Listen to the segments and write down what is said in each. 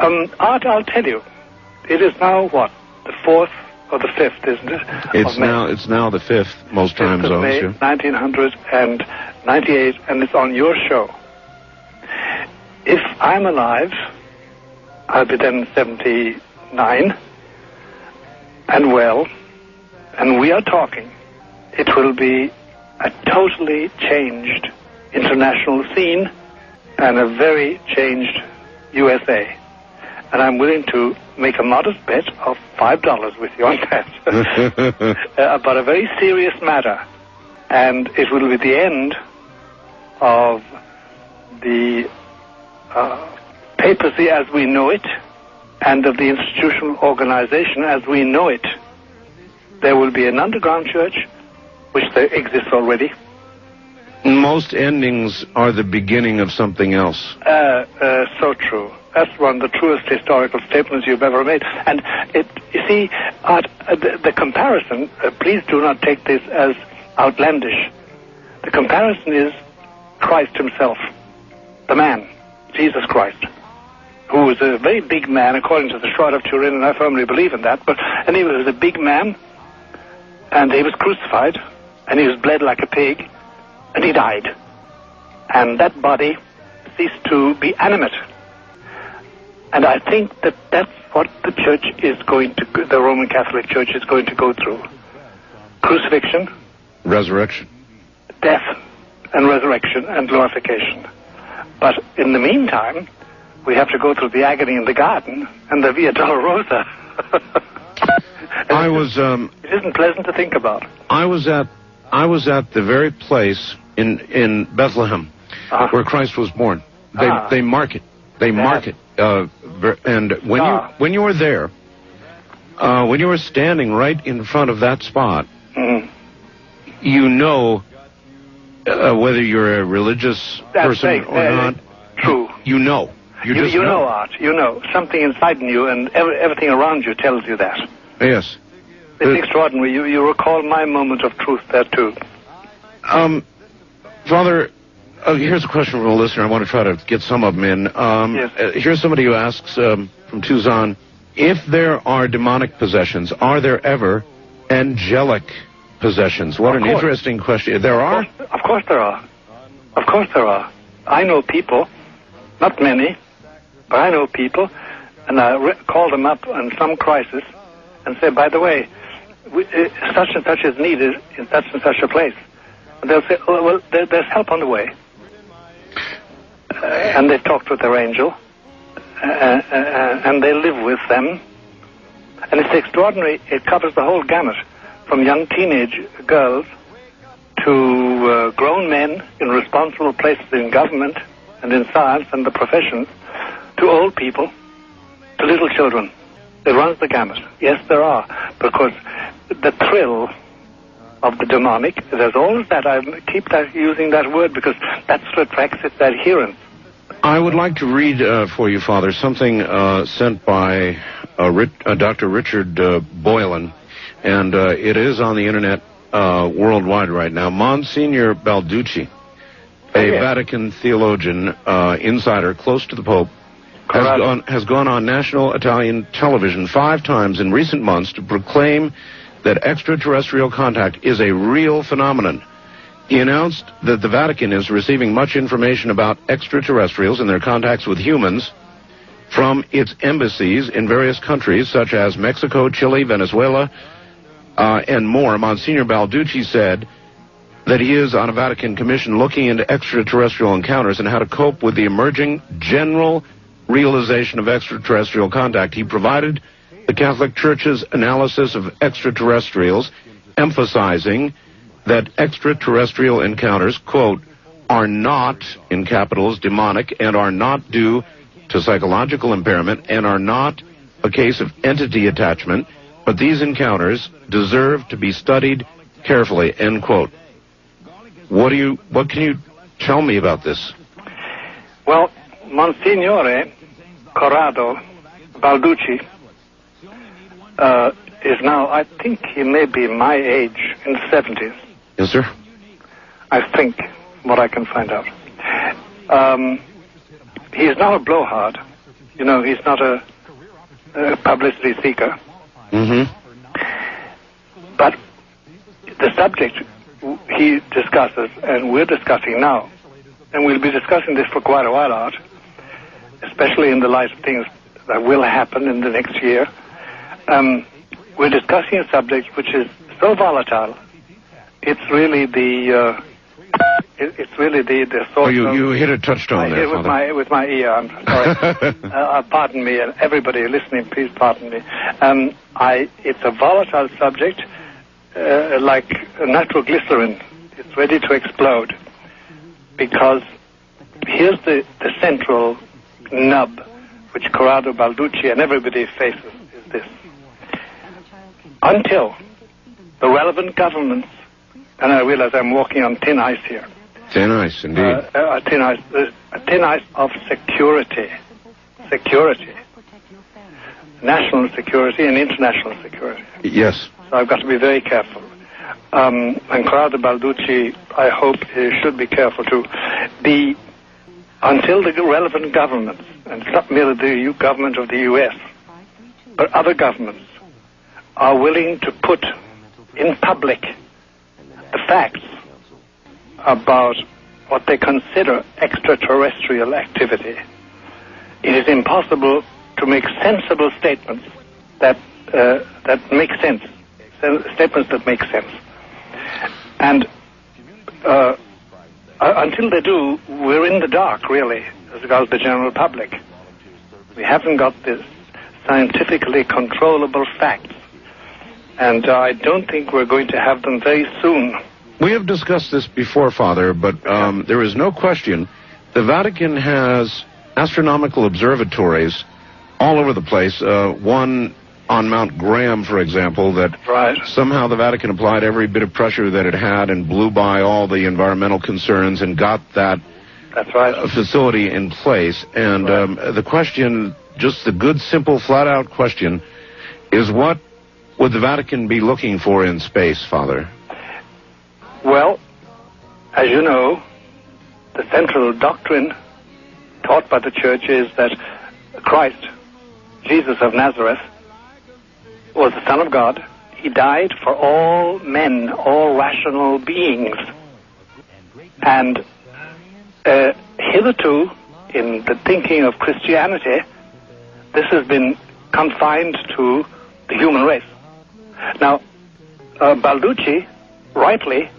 Um, Art, I'll tell you. It is now what? The fourth or the fifth, isn't it? It's now it's now the fifth most 5th time zones. May, yeah. 1998, and it's on your show. If I'm alive, I'll be then 79 and well, and we are talking. It will be a totally changed international scene and a very changed USA. And I'm willing to make a modest bet of $5 with you on that. uh, about a very serious matter. And it will be the end of the uh, papacy as we know it and of the institutional organization as we know it. There will be an underground church, which there exists already. Most endings are the beginning of something else. Uh, uh, so true. That's one of the truest historical statements you've ever made. And it, you see, uh, the, the comparison, uh, please do not take this as outlandish. The comparison is Christ himself, the man, Jesus Christ, who was a very big man according to the Shroud of Turin, and I firmly believe in that. But anyway, he was a big man, and he was crucified, and he was bled like a pig, and he died. And that body ceased to be animate. And I think that that's what the church is going to, the Roman Catholic Church is going to go through. Crucifixion, Resurrection. death, and resurrection and glorification. But in the meantime, we have to go through the agony in the garden and the Via Dolorosa. I was um, It isn't pleasant to think about. I was at I was at the very place in in Bethlehem Uh-huh. where Christ was born. They Ah. they mark it. They mark it. Uh, and when Ah. you when you were there, uh, when you were standing right in front of that spot, Mhm. you know uh, whether you're a religious That's person right. or not. True. You know. You, You, just you know, Art. You know. Something inside in you and ev- everything around you tells you that. Yes. It's extraordinary. You, you recall my moment of truth there, too. Um, Father, uh, here's a question from a listener. I want to try to get some of them in. Um, Yes. uh, here's somebody who asks um, from Tucson if there are demonic possessions, are there ever angelic possessions? What Of an course. interesting question. There are? Of course, of course there are. Of course there are. I know people, not many, but I know people, and I call them up in some crisis and say, by the way, we, uh, such and such is needed in such and such a place. And they'll say, oh, well, there, there's help on the way. Uh, and they talked with their angel, uh, uh, and they live with them. And it's extraordinary. It covers the whole gamut, from young teenage girls to uh, grown men in responsible places in government and in science and the professions, to old people, to little children. It runs the gamut. Yes, there are, because the thrill of the demonic, there's always that. I keep that, using that word because that's what attracts its adherents. I would like to read uh, for you, Father, something uh, sent by uh, uh, Dr. Richard uh, Boylan, and uh, it is on the internet uh, worldwide right now. Monsignor Balducci, a Oh, yes. Vatican theologian, uh, insider close to the Pope, has gone, has gone on national Italian television five times in recent months to proclaim that extraterrestrial contact is a real phenomenon. He announced that the Vatican is receiving much information about extraterrestrials and their contacts with humans from its embassies in various countries such as Mexico, Chile, Venezuela, uh, and more. Monsignor Balducci said that he is on a Vatican commission looking into extraterrestrial encounters and how to cope with the emerging general realization of extraterrestrial contact. He provided the Catholic Church's analysis of extraterrestrials, emphasizing that extraterrestrial encounters, quote, are not, in capitals, demonic and are not due to psychological impairment and are not a case of entity attachment, but these encounters deserve to be studied carefully, end quote. What do you, what can you tell me about this? Well, Monsignore Corrado Balducci uh, is now, I think he may be my age, in the 70s. Yes, sir? I think, what I can find out. Um, he is not a blowhard. You know, he's not a, a publicity seeker. Mm-hmm. But the subject he discusses, and we're discussing now, and we'll be discussing this for quite a while out, especially in the light of things that will happen in the next year. Um, we're discussing a subject which is so volatile. It's really the uh, it, it's really the the Oh, source you, you hit a touchstone I there, with Father. my with my ear. I'm sorry. uh, uh, pardon me, and everybody listening, please pardon me. Um, I it's a volatile subject, uh, like nitroglycerin. It's ready to explode because here's the the central nub, which Corrado Balducci and everybody faces is this: until the relevant governments, and I realize I'm walking on thin ice here Thin ice, indeed. uh, a thin ice, uh, a thin ice of security, security, national security and international security. yes. So I've got to be very careful. Um, and Corrado Balducci, I hope, he should be careful too. The until the relevant governments, and it's not merely the U- government of the U.S., but other governments, are willing to put in public the facts about what they consider extraterrestrial activity, it is impossible to make sensible statements that uh, that make sense, statements that make sense. And uh, uh, until they do, we're in the dark, really, as regards the general public. We haven't got this scientifically controllable facts, and I don't think we're going to have them very soon. We have discussed this before, Father, but um, there is no question the Vatican has astronomical observatories all over the place. Uh, one on Mount Graham, for example, that Right. somehow the Vatican applied every bit of pressure that it had and blew by all the environmental concerns and got that That's right. uh, facility in place. And Right. um, the question, just the good, simple, flat out question, is what would the Vatican be looking for in space, Father? Well, as you know, the central doctrine taught by the church is that Christ, Jesus of Nazareth, was the Son of God. He died for all men, all rational beings. And uh, hitherto, in the thinking of Christianity, this has been confined to the human race. Uh, Balducci, rightly,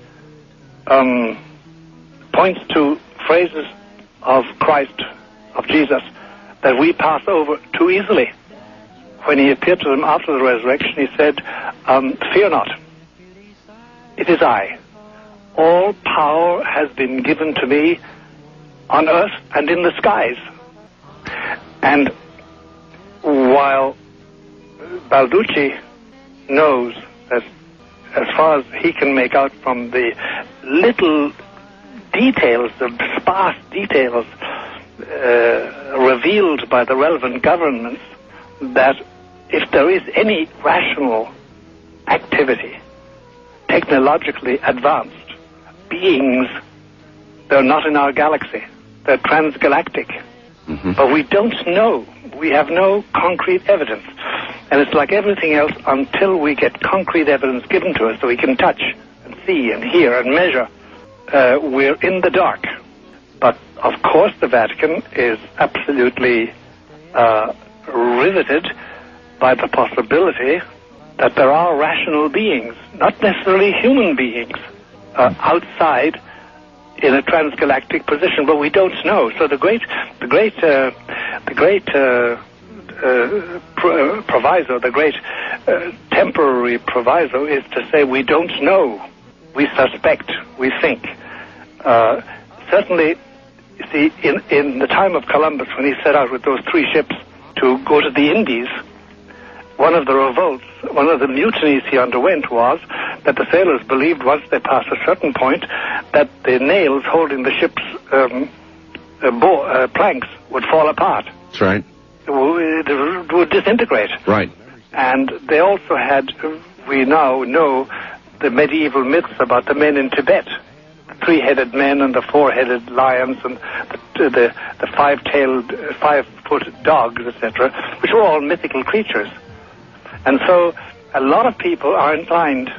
um, points to phrases of Christ, of Jesus, that we pass over too easily. When he appeared to them after the resurrection, he said, um, Fear not, it is I. All power has been given to me on earth and in the skies. And while Balducci knows that as far as he can make out from the little details, the sparse details uh, revealed by the relevant governments, that if there is any rational activity, technologically advanced beings, they're not in our galaxy. They're transgalactic. Mhm. But we don't know. We have no concrete evidence. And it's like everything else until we get concrete evidence given to us that we can touch and see and hear and measure, uh, we're in the dark. But of course, the Vatican is absolutely uh, riveted by the possibility that there are rational beings, not necessarily human beings, uh, outside in a transgalactic position, but we don't know. So the great, the great, uh, the great uh, uh, pro- proviso, the great uh, temporary proviso, is to say we don't know, we suspect, we think. Uh, certainly, you see, in in the time of Columbus, when he set out with those three ships to go to the Indies, one of the revolts, one of the mutinies he underwent was that the sailors believed once they passed a certain point that the nails holding the ship's um, uh, bo- uh, planks would fall apart, That's right. Would disintegrate. Right. And they also had, we now know, the medieval myths about the men in Tibet. three-headed men and the four-headed lions and the, the, the five-tailed, five-foot dogs, etc., which were all mythical creatures. And so a lot of people are inclined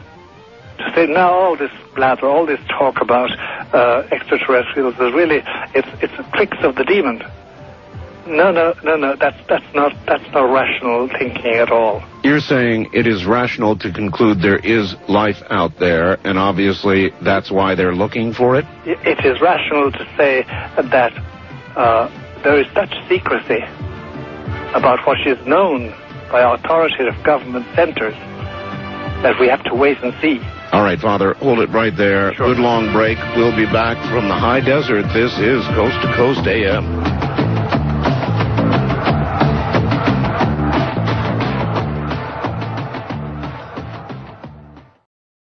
to say, now all this blather, all this talk about uh, extraterrestrials is really, it's, it's tricks of the demon. No, no, no, no. That's that's not that's not rational thinking at all. You're saying it is rational to conclude there is life out there, and obviously that's why they're looking for it. It is rational to say that uh, there is such secrecy about what is known by authoritative government centers that we have to wait and see. All right, Father, hold it right there. Sure. Good long break. We'll be back from the high desert. This is Coast to Coast AM.